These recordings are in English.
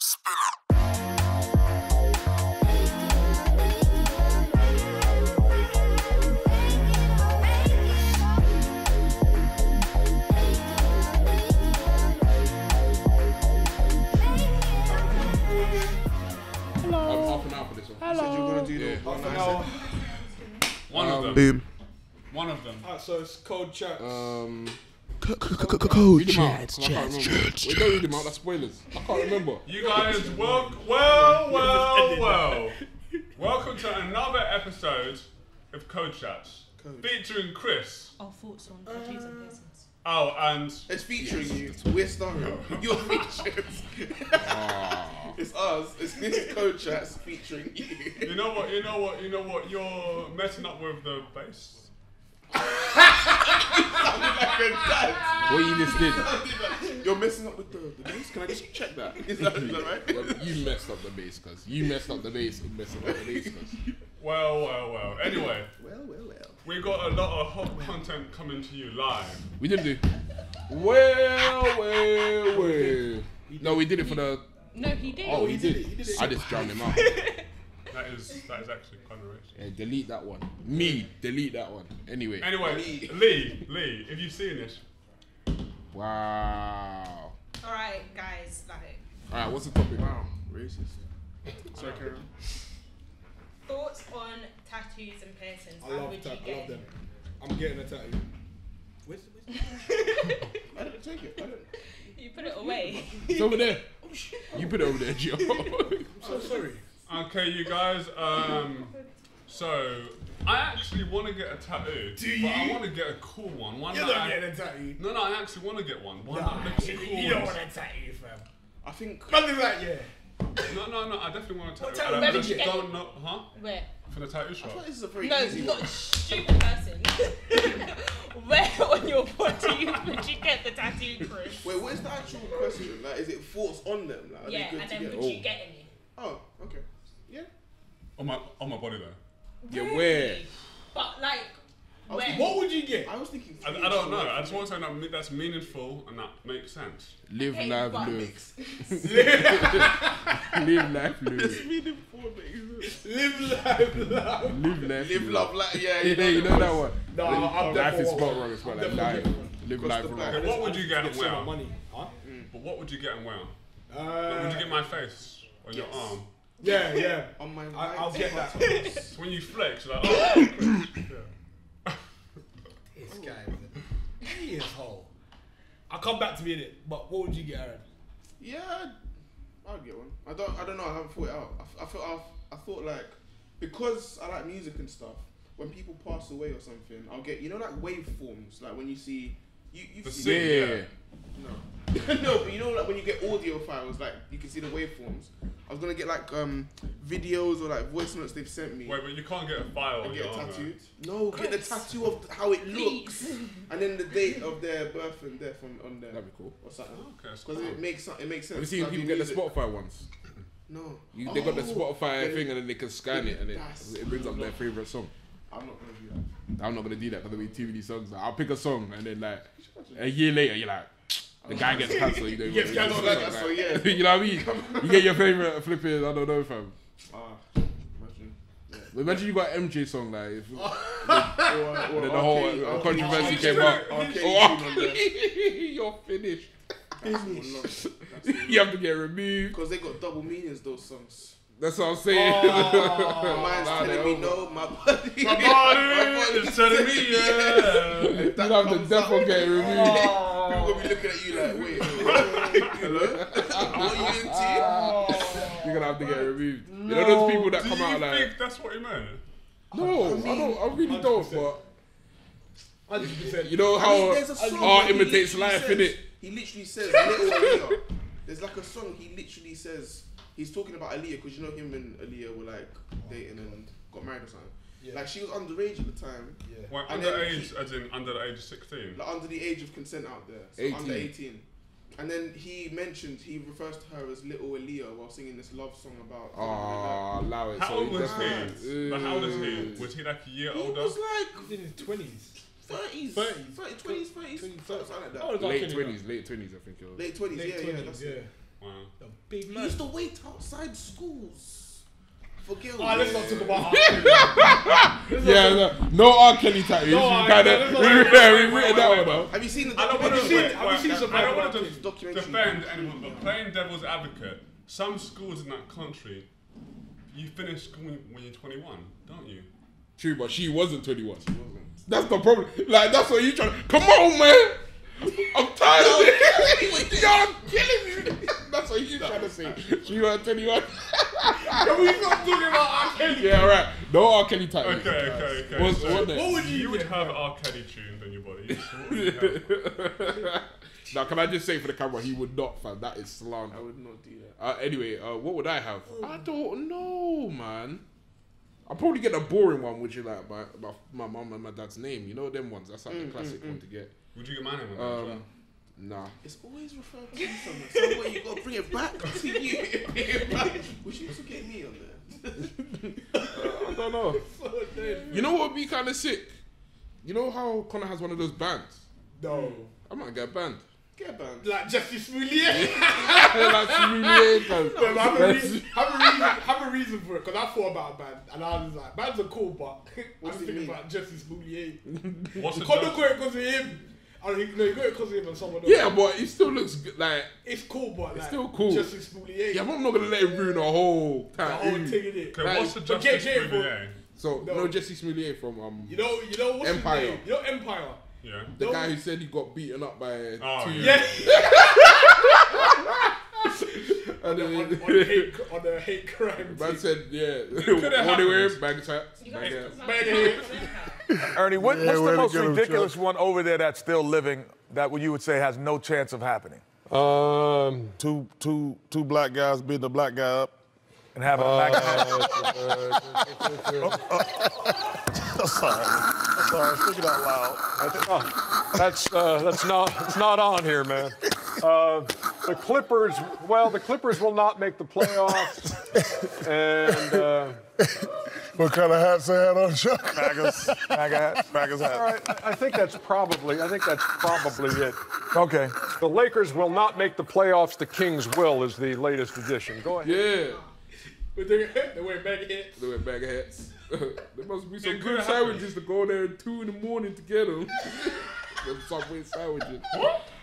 one. You said you were gonna do Yeah. the one Half an I hour. One of them. Boom. One of them. Alright, so it's Code Chat. Um, Code read them out. 'cause I. Wait, don't read them out. That's spoilers. I can't remember. You guys, well, well, well, well. Welcome to another episode of Code Chats, featuring Chris. Our thoughts on tattoos and uh, piercings. Oh, and It's featuring you. We're starring. You're featured. Ah. It's us. It's this code chats featuring you. you know what? You know what? You know what? You're messing up with the bass. Like a. What you just did. You're messing up with the, the bass. Can I just check that? Is that, is that right? Well, you messed up the bass, cuz. You messed up the bass and messed up the bass, cuz. Well, well, well. Anyway, Well, well, well. we got a lot of hot content coming to you live. We didn't do. Well, well, well. No, we did it for the. No, he did. Oh, oh, he did did. it, he did it. I just drowned him out. That is that is actually kind of rich. Yeah, delete that one. Me, delete that one. Anyway. Anyway, Lee. Lee, Lee, if you've seen this, Wow. All right, guys. Like All right, what's the topic? Wow. Racist. Sorry, Karen. thoughts on tattoos and piercings. I How love, would ta- I love them. I'm getting a tattoo. Where's, where's I didn't take it. I didn't. You put it away. It's over there. You put it over there, Gio. I'm so sorry. Okay, you guys. Um, so I actually want to get a tattoo, Do but I want to get a cool one. One You're that not I, getting a tattoo. no, no, I actually want to get one. One Nah, that looks you, cool. you don't want a tattoo, fam. I think. Nothing like yeah. No, no, no. I definitely want a What tattoo. tattoo? I Where just did you get don't know, huh? Where? For the tattoo I shop. thought this is a very No, easy not one. stupid person. Where on your body would you get the tattoo, Chris? Wait, what is the actual question? Like, is it thoughts on them? Like, are yeah, they good and then get? would you Oh. get any? Oh, okay. Yeah. On my on my body though. Yeah, where? But like, I was where? thinking- What would you get? I was thinking. I, I don't know. I just want something that, me- that's meaningful and that makes sense. Live, Okay, live, but- live. Live, life, live. Live life, love. Live, life, Live, love, like yeah. Yeah, you know that one. No, I'm Life is definitely- spelled wrong. It's spelled like I'm life. definitely- Live, Cross life, the wrong. back. What would you get Get and some wear? money, huh? But what would you get and wear? Uh, would you get my face on your arm? Yeah, yeah. On my I, I'll get that. button. When you flex, you're like, oh, yeah. This guy, man. he is whole. I'll come back to me in it. But what would you get, Aaron? Yeah, I'll get one. I don't. I don't know. I haven't thought it out. I, f- I felt. I, I thought like because I like music and stuff. When people pass away or something, I'll get you know like waveforms. Like when you see you you The see Yeah, Yeah. yeah. no no, but you know like when you get audio files, like you can see the waveforms. I was gonna get like um videos or like voice notes they've sent me. Wait, but you can't get a file on and get it arm. tattooed. No, get the tattoo of how it looks, and then the date of their birth and death on, on there That'd be cool. or something. Okay, Because cool. it makes it makes sense. Have you seen people you get the Spotify ones? No, You, they got the Oh, Spotify then- thing and then they can scan it and it, it brings up their favorite song. I'm not gonna do that. I'm not gonna do that because there'll be too many songs. I'll pick a song and then like a year later you're like, the guy gets cancelled. You don't Gets even cancelled, like, like, so, yeah. you know what I mean? You get your favorite flipping. I don't know, fam. Ah, imagine. Yeah. But imagine you got MJ song like, if, Or, or and then the whole arcade- uh, controversy tune. came up. Arcade Oh, tune on there. you're finished. That's You have to get removed. Because they got double meanings, those songs. That's what I'm saying. Mine's Nah, telling me over. no, my body. My body is telling me yeah. If You have to comes definitely out, get removed. People gonna be looking at you like, wait, hello? what are you into? Oh. You're gonna have to get removed. You know those people that Do come you out think like, that's what he meant? no, I don't. I really don't. But Hundred percent. you know I mean, how there's a song art imitates life, says- innit? He literally says little Aaliyah. There's like a song he literally says he's talking about Aaliyah because you know him and Aaliyah were like dating and got married or something. Yeah. Like she was underage at the time, Yeah. Well, And then underage, he- as in under the age of 16. like under the age of consent out there, so 18. under 18. And then he mentioned he refers to her as little Aaliyah while singing this love song about. Oh, allow it. How so old was he? But how old is he? Was he like a year he older? was like in his twenties. 30s, 30s. 20s, 30s, 30s, something like that. Oh, it's Late like twenties, late twenties, I think it was. Late 20s, Late yeah, yeah, twenties. that's Yeah. it. Wow. The big He man. used to wait outside schools for girls. Alright, let's not talk about R. Kelly. Yeah, no, no R. Kelly tattoos. No you kind of, yeah, we written that one out. Have you seen the I don't want to. you seen- wait, have you wait, seen I don't want to defend anyone, but playing devil's advocate, some schools in that country, you finish school when you're 21, don't you? True, but she wasn't 21. That's the problem. Like, that's what you trying to. Come on, man. I'm tired of it. Y'all killing me. That's what you trying to say. She was 21. Can we stop talking about R. Kelly? yeah, alright. No R. Kelly tattoos. Okay, okay, okay. What's, so what? What would you, you would get? have R. Kelly tuned on your body. So you now, can I just say for the camera, he would not, fam. That is slander. I would not do that. Uh, anyway, uh, what would I have? I don't know, man. I'll probably get a boring one, which is like my, my, my mom and my dad's name. You know them ones. That's like the classic one to get. Would you get my name on that? Um, nah. It's always referred to you somewhere. Somewhere you got to bring it back to you. Back. Would you also get me on there? I don't know. You know what would be kind of sick? You know how Connor has one of those bands? No. I might get a band. Get a band. Like Jussie Smollett. That's really No, have, a reason, have, a reason, have a reason for it, because I thought about a band, and I was like, bands are cool, but I What was thinking about Jussie Smollett. What's the Conor just- got it because of him. I mean, no, he got it because of him and someone else. Yeah, but it still looks good. Like, It's cool, but like, still cool. Jussie Smollett. yeah, but I'm not gonna let it ruin the whole the whole thing in it. Okay, Like, what's the but get- Justice get bro. So, No. no, Jussie Smollett from um, You know, you know what's Empire. his name? You know Empire. Yeah. the no. guy who said he got beaten up by Oh, two. Yeah. And on, then, on, hate, on a hate crime. man thing. said, yeah. could've what they happened. wearing? Bag hats. You Bag guys hats. talk Bad about hate. Ernie, what, Yeah, what's the most ridiculous one over there that's still living that you would say has no chance of happening? Um, two, two, two black guys beating a black guy up. And having a black man? Sorry, sorry, speak it out loud. That's uh, that's not it's not on here, man. Uh, the Clippers, well, the Clippers will not make the playoffs, and uh, What kind of hats they had on, Chuck? Packers, Packers, Packers all hat. right, I think that's probably I think that's probably it. Okay. The Lakers will not make the playoffs. The Kings will is the latest edition. Go ahead. Yeah. But they, they wear bad hits. They wear bag hats. there must be some It good sandwiches to go there at 2 in the morning to get them. Them Subway sandwiches.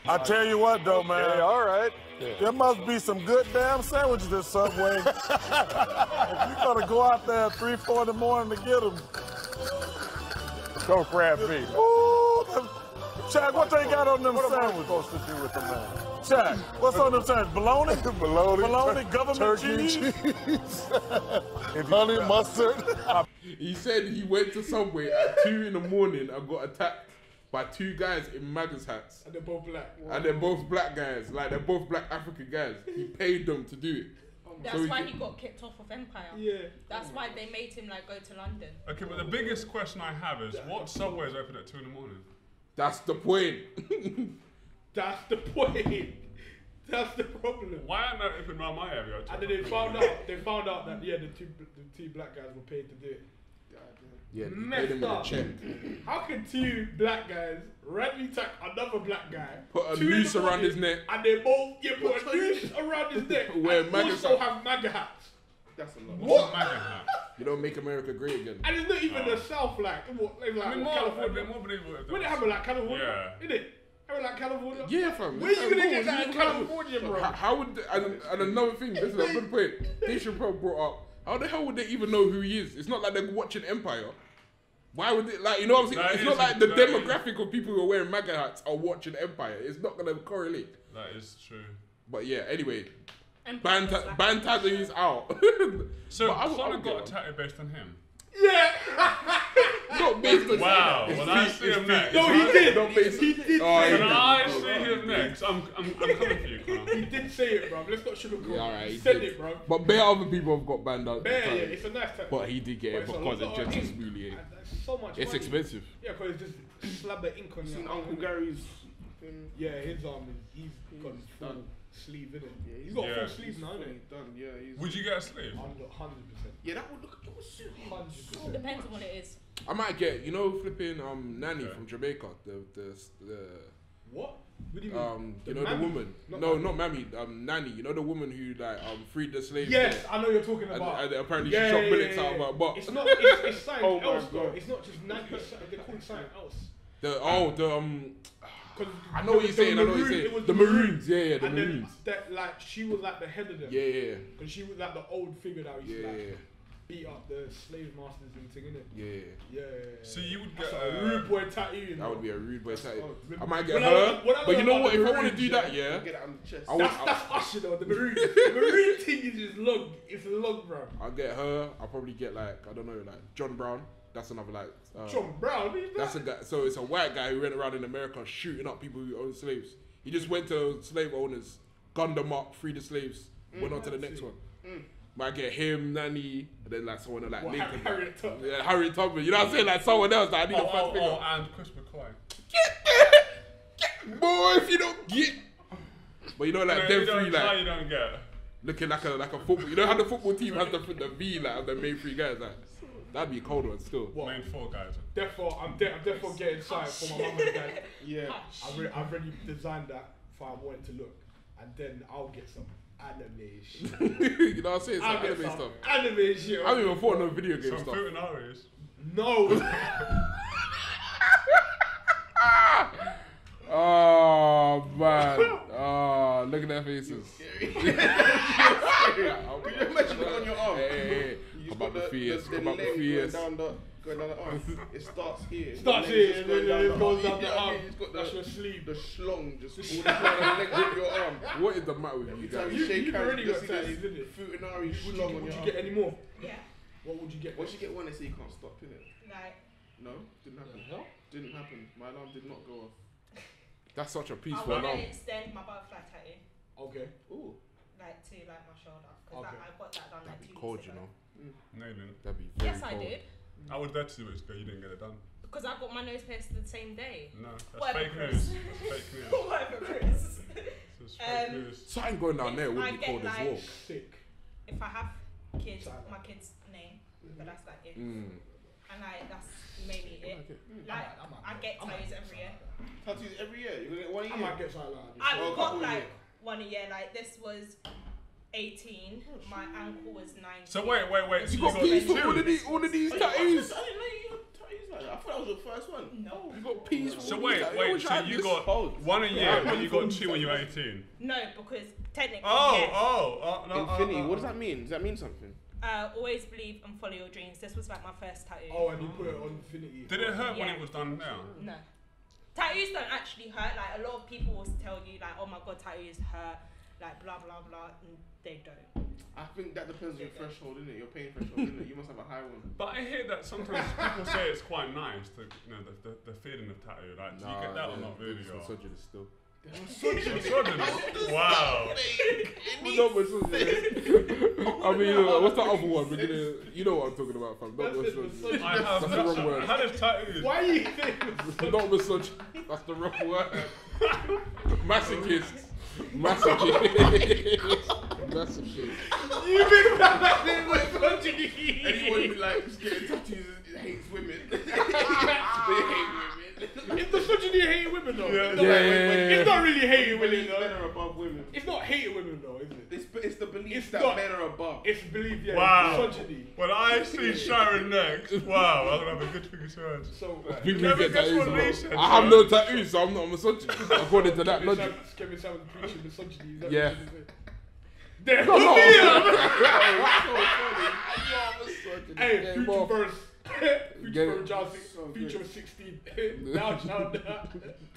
I tell you what, though, man. Yeah, all right. There must be some good damn sandwiches at Subway. if you gotta go out there at 3, 4 in the morning to get them. Don't grab me. Ooh, them- Chuck, what they got on them What am I sandwiches? supposed to do with the man? Chuck, what's on them sandwiches? Bologna? Bologna, Bologna, tur- government turkey, cheese? Honey mustard? He said he went to Subway at 2 in the morning and got attacked by two guys in MAGA hats. And they're both black. And they're both black guys. Like, they're both black African guys. He paid them to do it. Oh, that's So why could- he got kicked off of Empire. Yeah. That's why they made him like go to London. Okay, but the biggest question I have is what subway is open at 2 in the morning? That's the point. That's the point. That's the problem. Why aren't they open around my area? And then they found out. They found out that yeah, the two the two black guys were paid to do it. Yeah, he Messed him up. check. How can two black guys randomly attack another black guy? Put a two in the noose around his neck. And they both yeah, put a noose around his neck. Wear and MAGA also hat. have MAGA hats. That's a lot. What's a MAGA hat? You don't make America great again. And it's not even oh. the South, like, what, like, I mean, more, California. more believable if When it there happen like California, Yeah. innit? it? Happen like California. Yeah, fam. Where you gonna bro, get that in California, bro? How, how would and, and another thing? This is a good point. Dave probably brought up. How the hell would they even know who he is? It's not like they're watching Empire. Why would they like? You know what I'm saying? That it's is not like the that is- demographic of people who are wearing MAGA hats are watching Empire. It's not gonna correlate. That is true. But yeah, anyway, Empire Band was like- is out. So I would- I Connor would got get a tattoo based on him. Yeah. not based on Wow. Well, I see him next. No, he did. Not based. He did Oh, say he Can did. I see him next? I'm, I'm, I'm coming for you, Connor. He did say it, bro. Let's not sugarcoat. Yeah, alright. He he said did. it, bro. But bare other people have got banned out. Yeah, yeah, it's a nice tattoo. But he did get it But it's because lot of of Justice ink. And that's so much It's money. expensive. Yeah, because it's just slab the ink on Seen your Uncle. Gary's. thing? Yeah, his arm is he's gone done. Sleeve, isn't Yeah, he's He's got Yeah. full sleeves now, isn't Fully done. Yeah, he's. Would you get a sleeve? he? Hundred percent. Yeah, that would look. It was suit him. Hundred It percent. depends on what it is. I might get, you know, flipping um Nanny Okay. from Jamaica, the the the What? What do you mean? Um, you know mammy? the woman. Not no, mammy. not mammy. Um, nanny. You know the woman who like um freed the slaves. Yes, I know you're talking And, about. and apparently Yeah, she shot yeah, bullets yeah, out of yeah. her butt. It's not. It's, it's something Oh my else though. God. It's not just nanny. It's, something- they call it something else. The oh the um. 'Cause I know what you're saying. I know what you're saying. was The Maroons. Yeah, yeah. The and Maroons. then that like she was like the head of them. Yeah, yeah, Because she was like the old figure that used yeah, to yeah, like beat up the slave masters and thing, innit? yeah. yeah. Yeah. So you would That's get a uh, rude boy tattoo. You know? That would be a rude boy title. oh, I might get when her, I but you know what? the If I want to do that, yeah, Get it on the chest. I That's, that's us, you know. The maroon, the maroon thing is just long. It's long, bro. I'll get her. I'll probably get like I don't know, like John Brown. That's another like. Uh, John Brown, That's a guy. So it's a white guy who went around in America shooting up people who own slaves. He just went to slave owners, gunned them up, freed the slaves, went on to the next one. Might get him, Nanny, and then like someone like What, Lincoln. Harriet Tubman? Yeah, Harriet Tubman. You know what I'm saying? Like someone else that I need oh, a first oh, figure. oh, and Chris McCoy. Boy, if you don't get. But you know, like No, them three, like you don't get. looking like a like a football. You know how the football team has the the V like the main three guys. Like that'd be a cold one still. Main four guys. Therefore, I'm, de- I'm therefore getting signed for my mum and dad. Yeah. I've, re- I've already designed that for I want it to look, and then I'll get some anime shit. you know what I'm saying? Some I'll get anime some stuff. anime shit. I haven't even thought no video game Some stuff. Futanaris. no. Oh man. Oh, look at their faces. Can you imagine it on your arm? Hey, hey, hey. You Come just up got the fears. the, the Come up the leg fears. Going down the, going down the arm. It starts here. Starts here, and then it goes down the You know what I arm. It's got That's the, your sleeve. the schlong just all down the leg of your arm. What is the matter with you guys? you You- you've already got see this tattoos, didn't it? Futanari Would you, schlong on would your you get any more? Yeah. What would you get? Once you get one, they say you can't stop, innit? Like, No, didn't happen. hell? Didn't happen. My alarm did not go off. That's such a peaceful alarm. want alarm. to extend my butterfly tattoo, Okay. Ooh. like to like my shoulder, because Okay. I got that done That'd be two cold, weeks you ago. know. Nailing. That'd be very Yes, I cold. did, I would bet to do it, but you didn't get it done. because I got my nose pierced the same day. No, that's Whatever, fake Chris. news. That's fake news. Whatever, Chris. This is fake Um, news. Something going down there If would I be get, cold as like- well. Sick. If I have kids, Silent. my kid's name, but that's like it, Mm. and like that's mainly it. Like I might I get- get tattoos every year. Tattoos every year. You're gonna get one a I year. might get something like that. I've got couple like year. one a year. Like this was 18. My ankle was 19. So wait, wait, wait. So You you got got peas for all of these, all of these Oh, you got tattoos. tattoos? I didn't know you got tattoos like that. I thought that was your first one. No. You got peas for So all wait, these tattoos. wait. Which So you is- got one a year, but you got two when you were 18. No, because technically. Oh, yeah. oh, oh, no. Infinity. uh, uh, What does that mean? Does that mean something? Uh, always believe and follow your dreams. This was like my first tattoo. Oh, and you put it on Infinity. Did it hurt when Yeah. it was done down? No. Tattoos don't actually hurt. Like a lot of people will tell you, like, oh my god, tattoos hurt. Like blah blah blah. And they don't. I think that depends on your threshold, isn't it? Your pain threshold, isn't it? You must have a high one. But I hear that sometimes people say it's quite nice, the, you know, the, the, the feeling of tattoo. Like, do you get that or yeah, not really? it's Or? misogynist still. Misogynist? Wow. Well, not misogynist. I mean, uh, what's the other one? We're gonna, you know what I'm talking about, fam. Not That's it, misogynist. I have That's the wrong word. How does tattoos? Why are you thinking? Not misogynist. That's the wrong word. Masochist. Masochist. Oh Masochist. You think that thing was misogyny? Anyone who likes getting tattoos hates women. they hate women. It's the misogyny hating women though. Yeah. It's not, Yeah, like- yeah, yeah, it's not really hating women though. men are above women. It's not hating women though, is it? It's, it's the belief It's that not- men are above. It's belief, yeah. Wow. Misogyny. When I see Sharon next, wow, I'm gonna have a good thing to say. So, uh, People Yeah, get but guess tattoos. what bro. Lee said, I have no tattoos, so I'm not a misogynist. According to that logic. Sam- Kevin Sam was preaching misogyny. Is that Yeah. what you said? Hey, future off. verse. Get Future it. John six- So future good. 16. Now, now, now,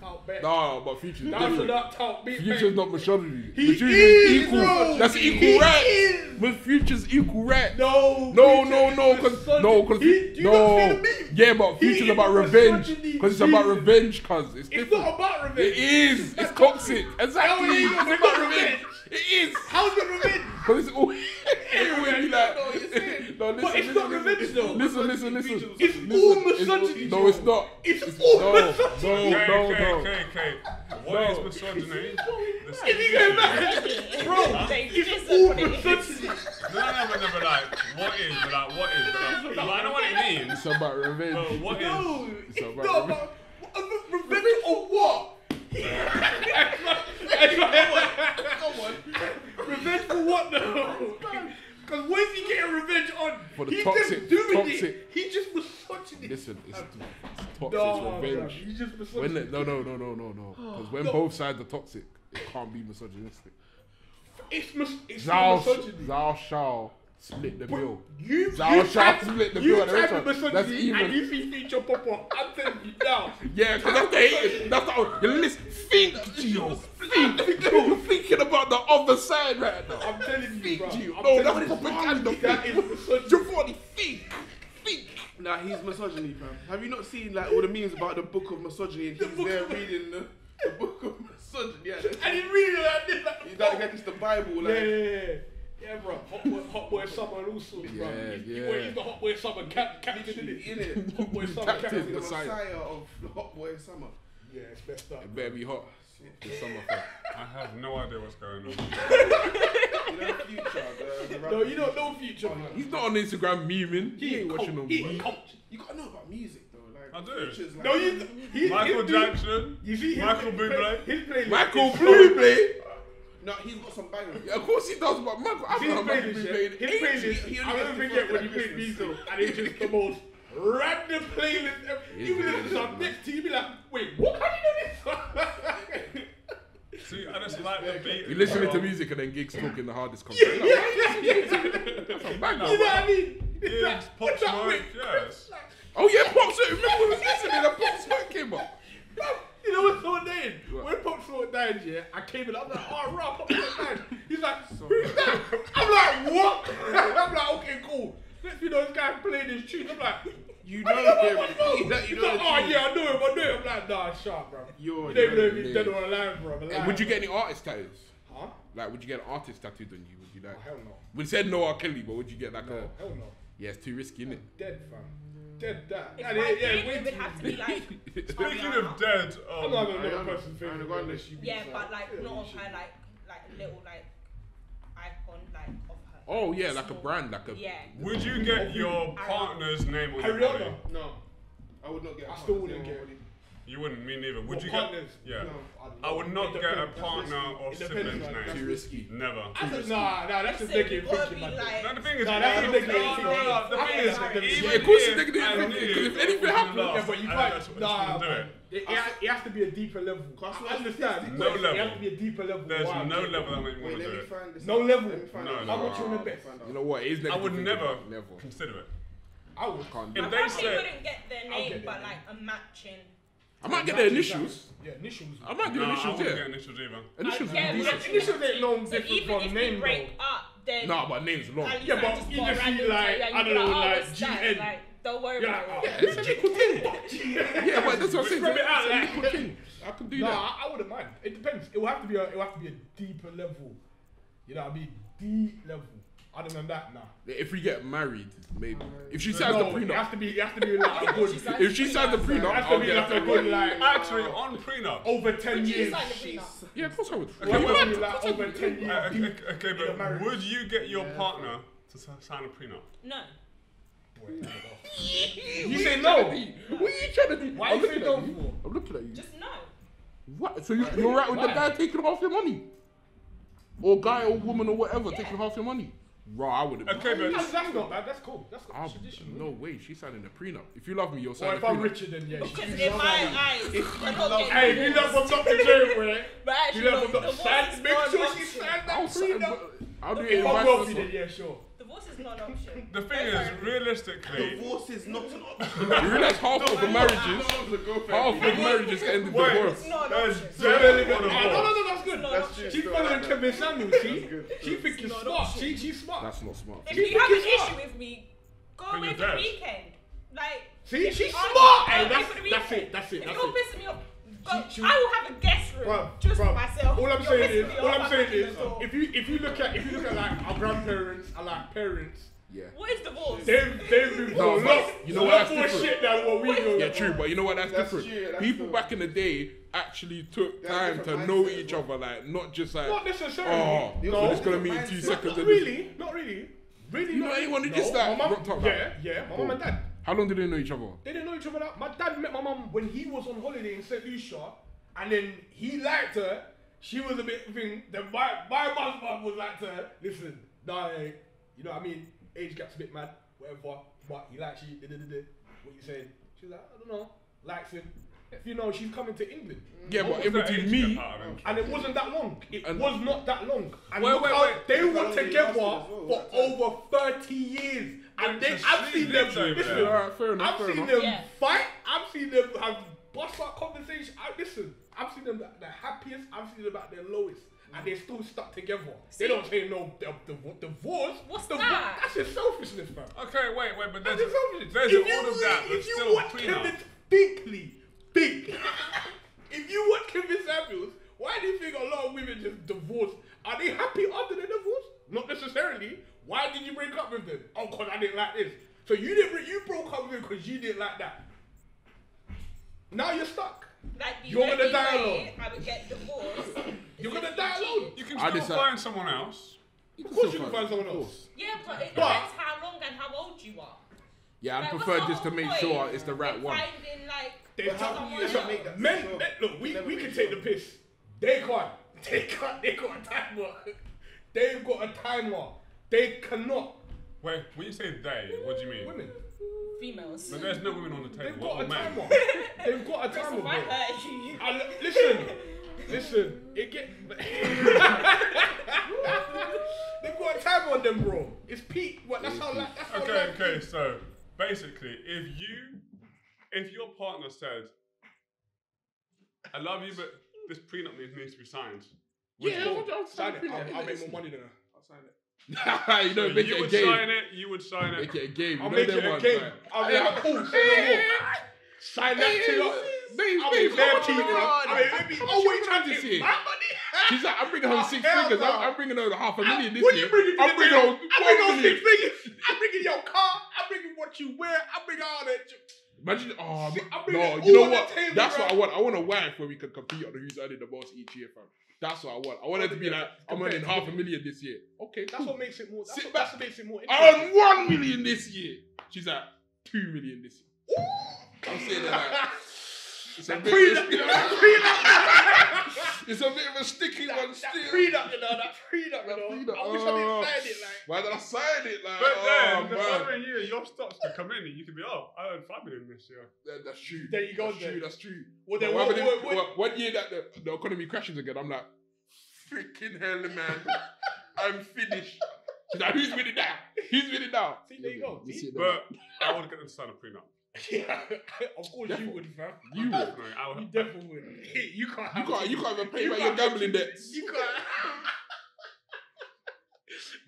count back. No, but future's Now, so different. not count me. Future's not misogyny. He Future's is, equal. bro. That's He equal right. is. But future's equal right. No. No, no, no, cause no, cause do you not see no, the yeah, but future's is about revenge, cause it's about revenge, cause it's It's different. not about revenge. It is. It's That's toxic. toxic. Exactly. No, it It's about about revenge. Revenge. It is. How's it revenge? Cause it's always, it's always be like. know what you're saying. No, listen, But it's listen, not revenge though. Listen, listen, listen. It's listen, all it's- misogyny, No, it's not. It's It's- all no, misogyny. no, Okay, no, okay, no. okay, okay. What No. is misogyny? The If you get mad, bro, it's all put it in. misogyny. No, no, but no, but like, what is, but like, what is, but like, but I know what it means. It's about revenge. But what is? No, It's it's about not about uh, revenge or what? Revenge for what though? Because what is he getting revenge on? For the He's toxic- just doing it. He just was. Listen, it's, it's toxic No, bro, revenge. he just was When no, no, no, no, no, no. Because when No. both sides are toxic, it can't be misogynistic. It's, mis- it's Zhao, misogyny. Zhao Shao split the bill. You, Thou you tried, split the you bill. tried That's to misogyny and you see feature pop up. I'm telling you now. Yeah, because that's the hating. That's the. You listen. Think, Gio. Think. You're thinking about the other side right now. I'm telling you, Think, bro. Gio. I'm No, that's propaganda. That is misogyny. Giovanni, think. Think. Nah, he's misogyny, fam. Have you not seen like all the memes about the book of misogyny and he's there reading the, the book of misogyny? Yeah, And he really like this. Like, he's like against the Bible, like. yeah, yeah. Yeah, bro. Hot boy, hot boy summer and all sorts, bro. Yeah, He- he- yeah. He's the hot boy summer cap, captain, isn't it? In it, Hot boy summer Captain. captain. the Messiah. messiah of the hot boy summer. Yeah, it's messed up. It better be hot. This summer, fam. I have no idea what's going on. You know, future. The, the No, you don't know future, man. He's not on Instagram memeing. He ain't watching no He memes. ain't. You gotta know about music though. Like, I do. Like, No, you. He, Michael Jackson. You see, his, Michael his, Bublé. His playlist. Michael is- Bublé. No, he's got some bangers. Yeah, of course he does, but Michael, I His don't know Michael playlist, Bublé. yeah. His playlist. he I only never gets forget to when you fuck played at Diesel, Christmas. and it's just the most random playlist. ever. Even if it's on next to you, be like, wait, what? How do you know this? See, I just like the beat. You listening to music and then gigs talking the hardest content. yeah, yeah, yeah. That's a banger. You know what I mean? It's Yeah, like, Pop Smoke, with? yes. Oh yeah, Pop Smoke. Remember we was listening and Pop Smoke came up. You know what's so annoying? What? When Pop Smoke died, yeah, I came in, I was like, oh, right, Pop Smoke died. He's like, who's that? I'm like, what? I'm like, okay, cool. Next you know, this guy playing his tune. I'm like, You know know him. You know- you He's know like, oh, yeah, I know him, I know him. I'm like, nah, sharp, bro. You're- you don't even know if he's dead or alive, bro. Hey, Alive. would you get any artist tattoos? Huh? Like, would you get an artist tattooed on you? Would you like? Oh, hell no. We said no R. Kelly, but would you get like a? Hell no. Yeah, it's too risky, isn't it? Dead, fam. Dead, that. If And I it- yeah, did, it would have to be like. Speaking of dead, I'm um, not gonna let I a am- person I think am of it. Yeah, but like Yeah, not of her, like like little like icon like of her. Oh yeah, like a brand, like a. Yeah. would you get your partner's name on your body? Ariana. No. I would not get. I a still wouldn't get on my You wouldn't, me neither. Would What, you partners? get? Yeah. No. I would not get a partner or sibling's name. Too risky. Never. I said, nah, nah, that's just Listen, negative you thinking, be like- No, the thing is, Nah, that's no, a negative no, no, no, the thing is, that's a negative even Yeah, of course it's if negative I thinking, knew 'cause if anything happens- Yeah, but you can't. just wouldn't Nah, do it. It, it, it has to be a deeper level. That's I understand. No but It has to be a deeper level. There's Wow. no level that makes me want to do it. No level. Let No, out. no. How much you want to Let me bet? find out. You know what? It is I would never but Never. consider it. I would. Can't do If it. they probably said, wouldn't get their name, but like a matching. I might get the initials. Yeah, initials. I might do no, I initials. wouldn't Yeah, get initials either. initials I would get be what decent. you Initials ain't long So different even from if name, we break though. up, then Nah, but name's long. at least Yeah, I but just you got a just random like, tattoo and I you're don't know, oh, like, what's that? GN. Like, don't worry Yeah, about like, it. Yeah, it's an equal thing. Yeah, but that's what I'm saying. Rub it out, It's an like- equal thing. I can do No, that. I, I wouldn't mind. It depends. It will have to be a. It will have to be a deeper level. You know, what I mean, deep level. Other than that, nah. If we get married, maybe. If she signs no, the it has prenup. to be. It has to be like a good. If she signs the prenup, It has to I'll be get like a a good like Actually, on prenup. over ten Would years. sign? Yeah, of course I would. It Okay, has to be like over ten Uh, years. okay, okay, but would you get your partner to sign a prenup? No. You say no. What are you trying to do? Why I'm you say looking no at you. for? I'm looking at you. Just no. What? So you, you're right with the guy taking half your money? Or guy or woman or whatever taking half your money? Raw, I wouldn't. Okay, but That's, that's not bad. That's cool. That's I'll, traditional. no way, she's signing a prenup. If you love me, you're Or signing if a I'm prenup. richer than yeah. Because in my money. eyes, you're not Hey, if you love from Dr. J, boy. But You actually, love no, from Dr. Sign, make sure she signs that I'll, sign, prenup. I'll do it If in I'm vice wealthy, versa. then yeah, sure. Divorce is not an option. the thing is, for it. realistically, Divorce is not an option. You realize half of the marriages, half of the marriages end in Wait. divorce. It's not an there's option. very No, little no, no, divorce. no, that's good. It's not an option. She's following Kevin Samuels, see? She thinking not an smart. option. She, she's smart. That's not smart. If you have an issue with me, go When away for the weekend. Like, See, if she's smart. go Hey, that's, for that's it. That's it. If That's you're it. pissing me off, go, She- she- I will have a guest room Bruv, just for myself. All I'm You're saying is, all I'm saying is, if you if you look at if you look at like our grandparents and like parents, Yeah. What is divorce? they've they've been No, through a but lot, you know what, lot that's more different. shit than what we go. Yeah, true, but you know what? That's, That's different. true, that's People true. back in the day actually took They time to know each well. other, like not just like, Not necessarily. oh, They no, we're just gonna meet in two Mindset. seconds. not and really, not really, really. You not know anyone who just, like, my mum, rocked up, Yeah, like- yeah, my mum and dad. How long did they know each other? They didn't know each other. That my dad met my mum when he was on holiday in St. Lucia, and then he liked her, she was a bit thing. Then my my mum's mum was like to her, listen, nah, eh, you know what I mean? Age gap's a bit mad, whatever. But he likes you. Da, da, da, da. What you saying? She's like, I don't know. Likes him. If you know, she's coming to England. Yeah, but What's in between me, gap out of interest? And it wasn't that long. It And- was not that long. And Wait, wait, wait. they Look how were long together well, for that over 30 years. And they, I've seen them. Listen, there. Alright, fair enough, I've fair seen enough. them Yeah. fight. I've seen them have bust out conversation. I, listen, I've seen them at their happiest. I've seen them at their lowest. Mm. And they still stuck together. They don't say no the, the, divorce. What's the, that? That's just selfishness, man. Okay, wait, wait, but there's, That's just selfishness. there's If you all of that, really- but if you still watch prenup. Kevin Binkley, think. if you watch Kevin Samuels, why do you think a lot of women just divorce? Are they happy after the divorce? Not necessarily. Why did you break up with them? Oh, cause I didn't like this. So you didn't. You broke up with him because you didn't like that. Now you're stuck. Like You're gonna only die way alone. I would get divorced. You're gonna if die you alone. You can I still decide- find someone else. Of course you can find someone else. Yeah, but it But- depends how long and how old you are. yeah, I Like, what's prefer the just to whole make point sure it's the right in one. Finding like They But how have can you listen, ever make that men, sure? men- look, we, Never we make can sure. take the piss. They can't. They can't. They got a timer. They've got a timer. They cannot. Wait, when you say they, what do you mean? Women. females. But there's no women on the table. They've What got a are men? timer. They've got a timer, If I bro. hurt you, And li- listen, listen. It get. They've got a timer on them, bro. It's peak. What? That's how. Like, that's how Okay, life okay, is. so basically, if you, if your partner says, I love you, but this prenup needs, needs to be signed. Yeah, you, I'll- I'll Sign sign it. it. I'll, I'll make more money than her. I'll sign it. you know, so make you it a would game. sign it, you would sign it. Make it a game. I'll you know make it a ones, game. like- I'll be like, cool, say. Sign that thing I'll babe, be there come on. I'll be, let me, How much oh, wait, trying to year? my money? She's like, I'm bringing home Oh, six figures. no. I'm, I'm bringing home half a million this What year. you bringing I'm bringing home I'm bringing home six figures. I'm bringing your car. I'm bringing what you wear. I'm bringing all that. Imagine, oh, See, I'm no, you know what? table, That's bro. what I want. I want a wife where we can compete on who's earning the most each year, fam. That's what I want. I want it to be like, I'm earning half a million this year. Okay, That's cool. what makes it more. That's Sit what, back. that's what makes it more I interesting. earn one million this year. She's at two million this year. I'm saying that like, it's a bit, Prenup, you know, that it's a bit of a sticky one still. That still. prenup, you know, that prenup, you know. prenup, I wish I oh. didn't sign it, like. Why did I sign it? Like, But then, oh the man, following year, your stocks could come in and you could be, oh, I earned 5 million this year. That- that's true. There you go, That's then. true. That's true. Well, then what what- what- what- what- one year that the, the economy crashes again, I'm like, freaking hell, man, I'm finished. She's like, who's winning now? Who's winning now? See, there you go. See? see But I would get them to sign a prenup. Yeah, of course you would, fam. You would. I You definitely would. You can't. You can't. You can't even pay You back your gambling debts. You can't.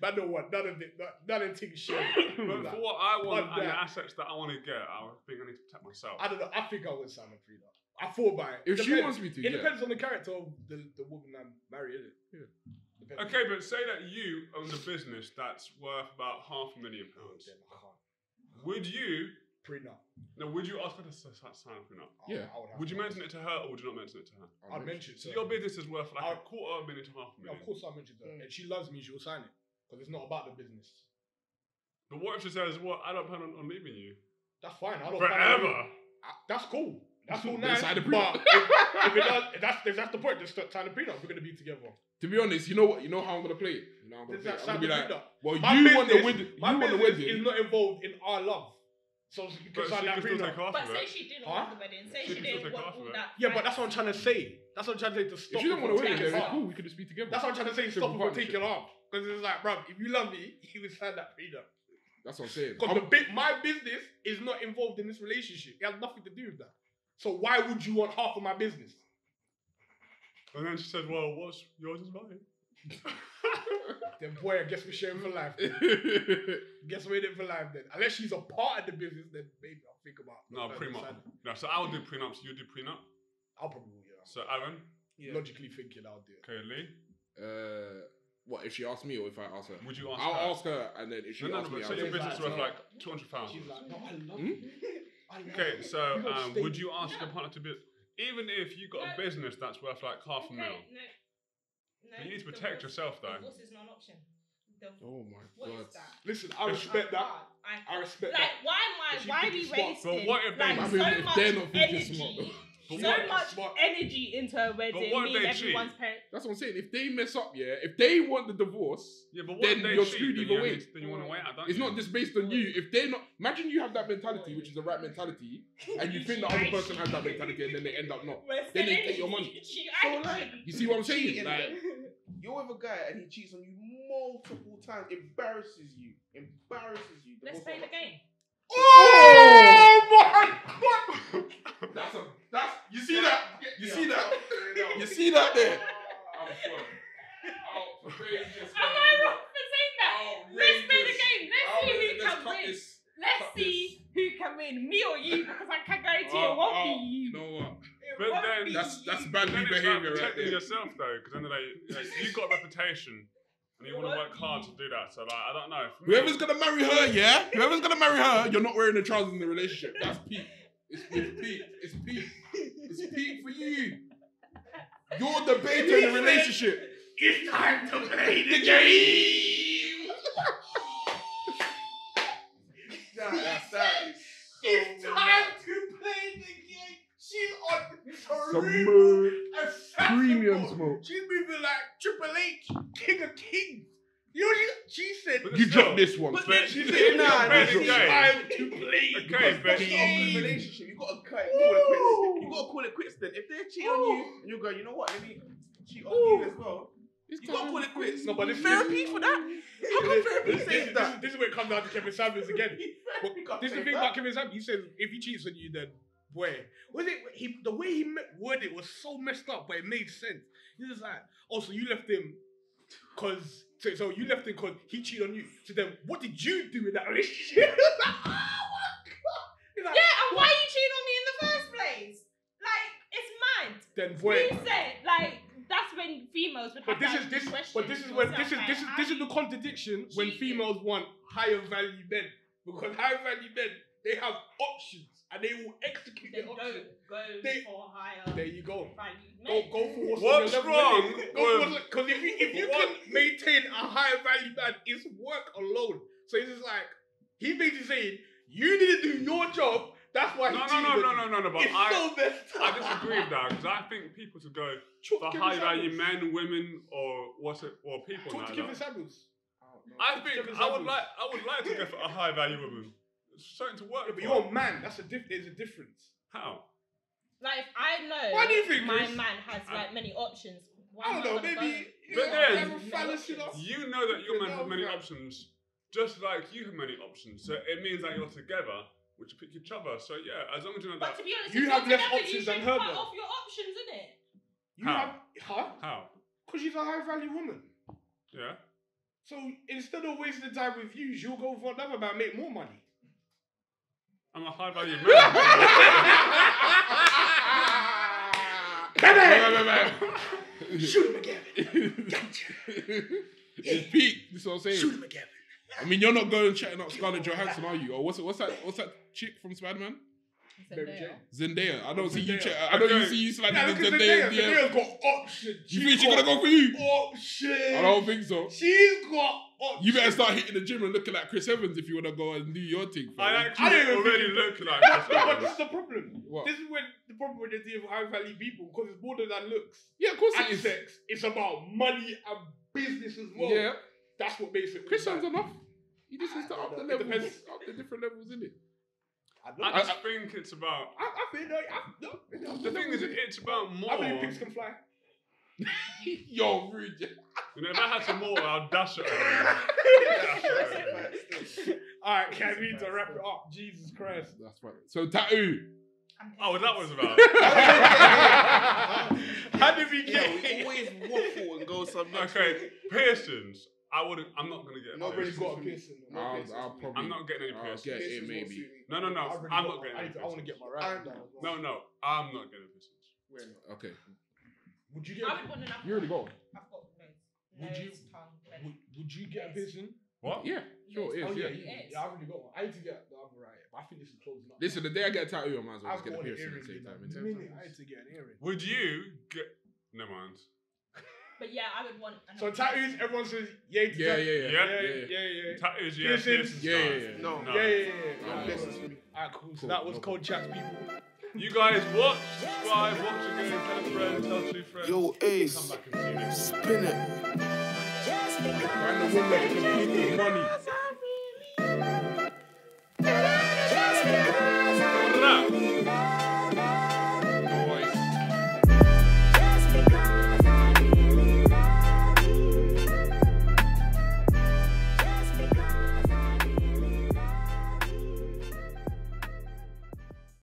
Man, don't want none of it. None, of things shit. But for what I want and the assets that I want to get, I think I need to protect myself. I don't know. I think I would sign a prenup. I thought about it. If she Depends. wants me to, it yeah. depends on the character of the, the woman I'm marrying. Isn't it? Depends. Okay, but say that you own a business that's worth about half a million pounds. Can't. Would you? Prenup. No, would you ask her to s- s- sign a prenup? Yeah. I would, have Would you to. mention it to her or would you not mention it to her? I'd mention it So to your business is worth like a I'll- quarter of a million to half a Yeah, million. of course I mentioned that. Mm. And she loves me, she'll sign it. Because it's not about the business. But what if she says, "Well, I don't plan on, on leaving you That's fine. I don't plan on forever"? I- That's cool. That's all Then nice. sign the but prenup. if, if it does, if that's, if that's the point. Just sign the prenup. We're gonna be together. To be honest, you know what? You know how I'm gonna play it. You know how I'm gonna Just play it. I'm sign gonna be the like, prenup. well, My you want the business- wedding. My You want the business wedding. is not involved in our love. So you can But she that still take half But of say it. she didn't Huh? want the wedding. Say She she can still didn't take want half of all it. that. Yeah, but that's what I'm trying to say. That's what I'm trying to say to stop. If stop she don't want to from wedding, taking then off. cool. We could just be together. That's what I'm trying to say. Simple Stop her from partnership. taking off. Because it's like, bruv, if you love me, you would sign that prenup. That's what I'm saying. Because I'm- the bit, my business is not involved in this relationship. It has nothing to do with that. So why would you want half of my business? And then she said, "Well, what's yours is mine." Then boy, I guess we're sharing for life. guess we're in it for life then. Unless she's a part of the business, then maybe I'll think about. No, not prenup. signing. No, so I'll do prenup. So you do prenup. I'll probably yeah. So Aaron, Logically thinking, I'll do it. okay, Lee. Uh, what if she asks me or if I ask her? Would you ask I'll her? ask her, and then if she No, no, no. asks me, But I'll say your say, business is worth like- two hundred two hundred thousand. She's like, no, I love Hmm? you. I love Okay, you. so You gotta um, stay- would you ask your partner to be, even if you got a business that's worth like half a No, mil? no, no. But you need to protect Divorce- yourself, though. Divorce is not an option. The, oh my what god. is that? Listen, I respect that. I, I respect like, that. why am I? Why are we smart. wasting But what if they- like, I mean, so if much they're not thinking energy smart, though. But so what- much but- energy into a wedding. what if Me and they everyone's cheat? parents. That's what I'm saying. If they mess up, yeah, if they want the divorce, Yeah, but what then if they you're cheat? screwed Then either you way. need- Then you want to wait out, don't It's you? not just based on you. If they're not, imagine you have that mentality, which is the right mentality, and you think the other person has that mentality, and then they end up not. We're Then they take your money. So like, You see what I'm saying? Like, you're with a guy and he cheats on you multiple times, embarrasses you, embarrasses you. Let's play the game. Oh my god! That's a that's you see that you see that you see that there. I'm sorry. Outrageous. Am I wrong for saying that? Let's play the game. Let's see who Outrageous. can Let's cut win. this. Let's cut see who can win, me or you, because I can guarantee Oh, it won't oh, be you. You know what? But then That's that's bad behavior about right protecting yourself though, because then they, like, you've got a reputation, and you want to work hard to do that. So like, I don't know. Me- Whoever's gonna marry her, yeah. Whoever's gonna marry her, you're not wearing the trousers in the relationship. That's peak. It's, it's peak. It's peak. It's peak for you. You're the beta in the relationship. It's time to play The game. That's that is It's so time to play the game. She's on Some Serena mood. Assassin Premium mode. smoke. She's moving like Triple H, King of Kings. You know, she, she said, You drop this one. but But then she if said, nah, this is game- time to play Okay, the but- in a good relationship, you gotta cut it. You gotta quit. You gotta call it quits then. If they cheat on you, and you go, you know what? Let me cheat on you as well. You gotta call it quits. No, but this therapy for that. How come therapy This, this, says this, that? this is where it comes down to Kevin Samuels again. But You can't this is the thing that. about Kevin Samuels. He says if he cheats on you, then boy, was it he? The way he me- worded it was so messed up, but it made sense. He was like, oh, so you left him because so, so you left him because he cheated on you. So then, what did you do in that relationship? oh my god! He's like, Yeah, and why you cheating on me in the first place? Like, it's mad. Then You boy. said, like, that's when females would have But this is this. But this is when this is this is this is the contradiction when females want higher value men because higher value men they have options and they will execute Then their go, options. go They- for higher There you go. value Go men. go for what's, What's on your level, wrong innit? Go for with- what's because if you if you What- can maintain a higher value man, it's work alone. So it's just like he basically saying you need to do your job. That's why he No, no, cheated no, on no, you. no, no, no. But It's I, so messed I disagree with that because I think people should go Talk for to high value Samuels. men, women, or what's it, or people. Talk to now, Kevin like. Samuels. I think Kevin I would Samuels. like I would like to go for a high value woman. It's something to work Yeah, but for. you're a man. That's a diff- There's a difference. How? Like, if I know Why do you think, my Chris? man has, like, many options. Why I don't know. Maybe. go? But then- have a phallus in us. You know that your You man has many that. options, just like you have many options. So it means that you're together, which you pick each other. So yeah, as long as you know But that. to be honest, You have you're less together, options you than her, cut though. off your options, innit? You How? have, huh? How? Because she's a high value woman. Yeah. So instead of wasting the time with you, she'll go for another man, make more money. I'm a high value man. Shoot him again. Gotcha. It's peak. That's what I'm saying. Shoot him again. I mean, you're not going chatting up Scarlett Johansson, are you? Or what's what's that? What's that chick from Spider Man? Mary Jane. Zendaya. I don't see you. Zendaya. Chat, I don't Okay. you see you sliding Yeah, in look at Zendaya. Zendaya. DM. Zendaya's got options. You think she's gonna go for you? Options. I don't think so. She's got options. You better start hitting the gym and looking like Chris Evans if you want to go and do your thing. fam. I I actually don't already look like That's this. not, but this is the problem. What? This is when the problem with the deal with high value people because it's more than that looks. yeah, of course it And is. sex. It's about money and business as well. Yeah, That's what makes it. Chris. Evans enough. He just needs to up the It levels, up the different levels, in it. I know. I just think it's about. I, I think I, I, no, The thing is, it's about more. I believe pigs can fly. Yo, rude. You know, if I had some more, I'll dash it. All right, can we need to wrap it up? Jesus Christ. That's right. So tattoo. Oh, what that was about. How did we Yeah, get we always waffle and go somewhere. next okay, piercings. I wouldn't. I'm not gonna get. Nobody's piercings. got a piercing. No I'll, piercings I'll probably. I'm not getting any I'll piercings. get it, maybe. No, no, no, I've already I'm got not getting I, any need I want to get my right down. as well. No, no, I'm not getting piercings. We're not. Okay. Would you I get? would want enough. You already got one. I've got loads. Would you- Nose, tongue, Would, belly. would you get a piercing? What? Yeah, sure, it is. oh yeah, yeah. yeah, yeah. I've already got one. I need to get the other right, but I think this is closing up. Listen, the day I get a tattoo, I might as well just get a piercing at the same time. The innit? minute I had to get an earring. Would you get? Never mind. But yeah, I would want. So another tattoos, everyone says yay to Yeah, tat- yeah, yeah. Yeah. yeah, yeah, yeah, yeah, yeah. Tattoos, yeah. Piercings? piercings, Yeah, yeah, no. yeah. No. No. Yeah, yeah, yeah, yeah. No Alright, cool. for me. Alright, cool. So that was no Code Chats, people. You guys watch, subscribe, watch again, tell a friend, tell two friends. Yo, Ace, Come back and see you next spin it. Find a woman to compete with money.